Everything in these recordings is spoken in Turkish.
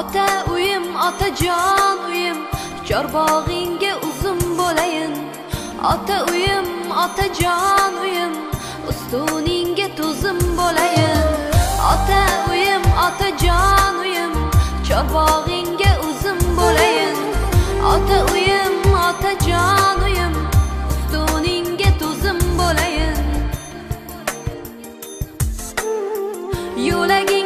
Ata uyum, ata can uyum, ota uyim otajon uyim chorbog'ingga uzum bo'layin ota uyim otajon uyim ustuningga to'zim bo'layin ota uyim otajon uyim chorbog'ingga uzum bo'layin ota uyim otajon uyim ustuningga to'zim bo'layin yo'laging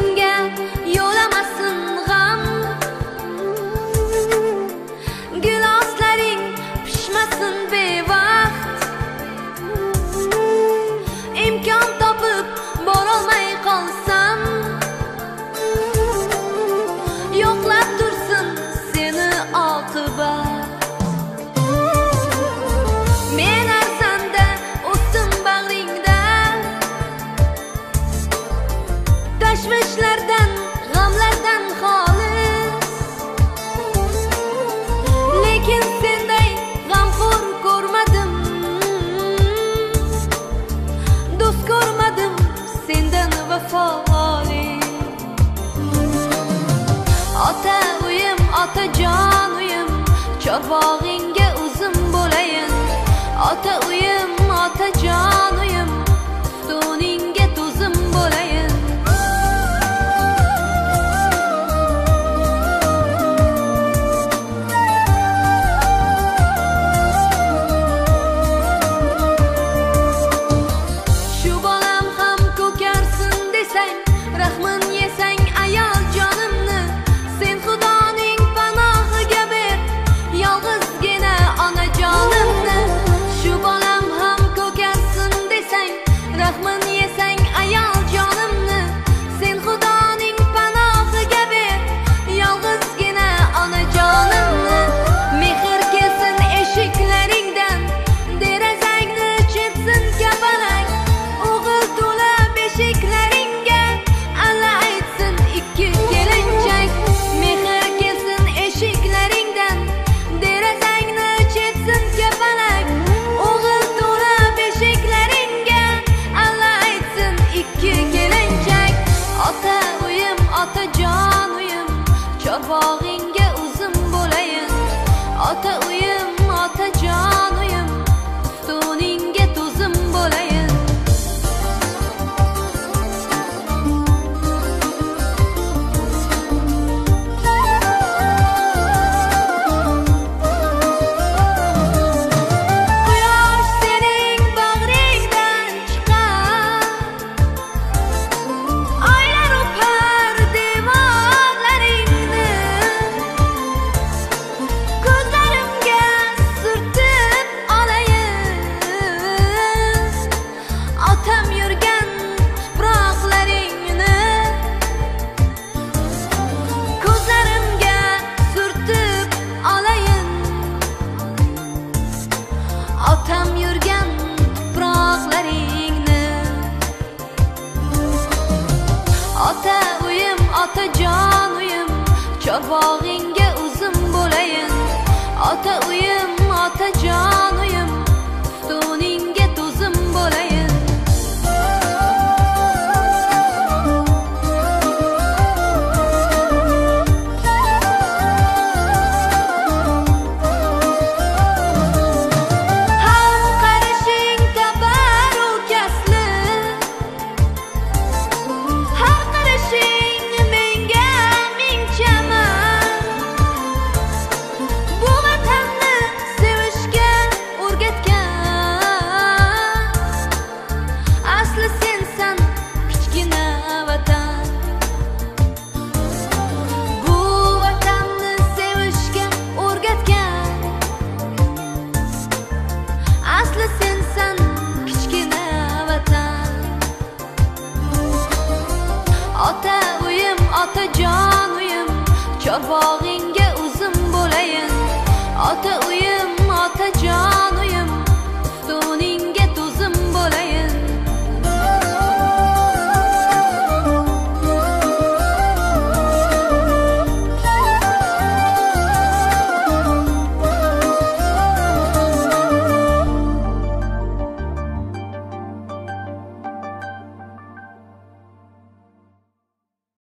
tashvishlardan g'amlardan xoli lekin senday g'amxo'r ko'rmadim. Do'st ko'rmadim sendan vafoli ota uyim otajon uyim chorbog' qovog'ingga uzum bo'layin. Ota